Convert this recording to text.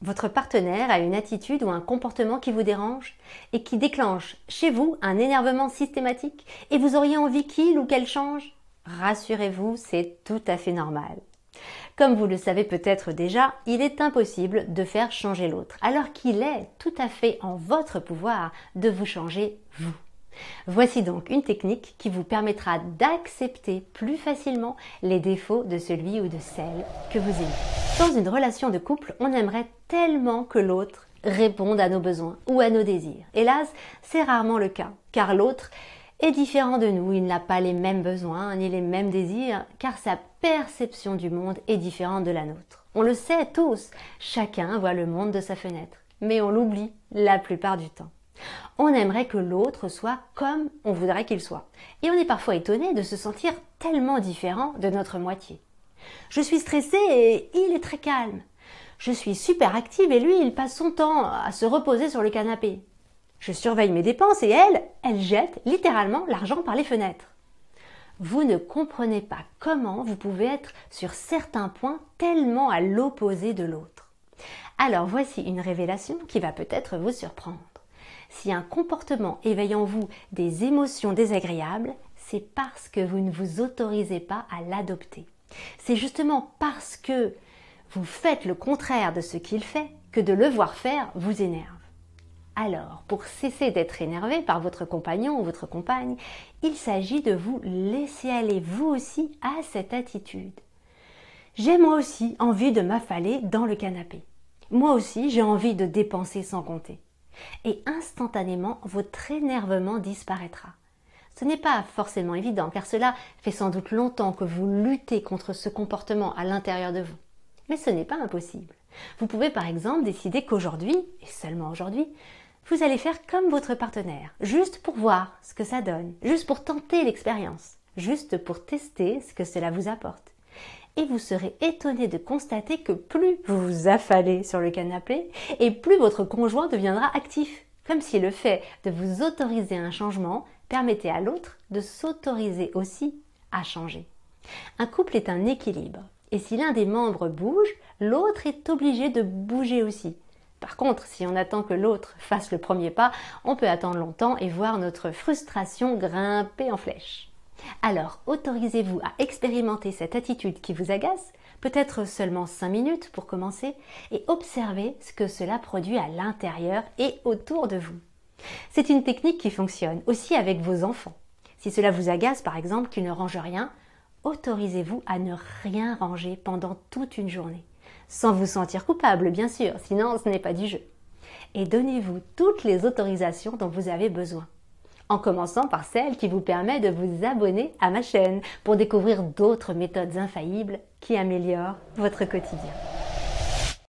Votre partenaire a une attitude ou un comportement qui vous dérange et qui déclenche chez vous un énervement systématique et vous auriez envie qu'il ou qu'elle change? Rassurez-vous, c'est tout à fait normal. Comme vous le savez peut-être déjà, il est impossible de faire changer l'autre, alors qu'il est tout à fait en votre pouvoir de vous changer vous. Voici donc une technique qui vous permettra d'accepter plus facilement les défauts de celui ou de celle que vous aimez. Dans une relation de couple, on aimerait tellement que l'autre réponde à nos besoins ou à nos désirs. Hélas, c'est rarement le cas, car l'autre est différent de nous, il n'a pas les mêmes besoins ni les mêmes désirs, car sa perception du monde est différente de la nôtre. On le sait tous, chacun voit le monde de sa fenêtre, mais on l'oublie la plupart du temps. On aimerait que l'autre soit comme on voudrait qu'il soit. Et on est parfois étonné de se sentir tellement différent de notre moitié. Je suis stressée et il est très calme. Je suis super active et lui, il passe son temps à se reposer sur le canapé. Je surveille mes dépenses et elle, elle jette littéralement l'argent par les fenêtres. Vous ne comprenez pas comment vous pouvez être sur certains points tellement à l'opposé de l'autre. Alors voici une révélation qui va peut-être vous surprendre. Si un comportement éveille en vous des émotions désagréables, c'est parce que vous ne vous autorisez pas à l'adopter. C'est justement parce que vous faites le contraire de ce qu'il fait que de le voir faire vous énerve. Alors, pour cesser d'être énervé par votre compagnon ou votre compagne, il s'agit de vous laisser aller vous aussi à cette attitude. J'ai moi aussi envie de m'affaler dans le canapé. Moi aussi j'ai envie de dépenser sans compter et instantanément votre énervement disparaîtra. Ce n'est pas forcément évident car cela fait sans doute longtemps que vous luttez contre ce comportement à l'intérieur de vous. Mais ce n'est pas impossible. Vous pouvez par exemple décider qu'aujourd'hui, et seulement aujourd'hui, vous allez faire comme votre partenaire, juste pour voir ce que ça donne, juste pour tenter l'expérience, juste pour tester ce que cela vous apporte et vous serez étonné de constater que plus vous vous affalez sur le canapé et plus votre conjoint deviendra actif. Comme si le fait de vous autoriser un changement permettait à l'autre de s'autoriser aussi à changer. Un couple est un équilibre. Et si l'un des membres bouge, l'autre est obligé de bouger aussi. Par contre, si on attend que l'autre fasse le premier pas, on peut attendre longtemps et voir notre frustration grimper en flèche. Alors, autorisez-vous à expérimenter cette attitude qui vous agace, peut-être seulement 5 minutes pour commencer, et observez ce que cela produit à l'intérieur et autour de vous. C'est une technique qui fonctionne aussi avec vos enfants. Si cela vous agace, par exemple, qu'ils ne rangent rien, autorisez-vous à ne rien ranger pendant toute une journée. Sans vous sentir coupable, bien sûr, sinon ce n'est pas du jeu. Et donnez-vous toutes les autorisations dont vous avez besoin en commençant par celle qui vous permet de vous abonner à ma chaîne pour découvrir d'autres méthodes infaillibles qui améliorent votre quotidien.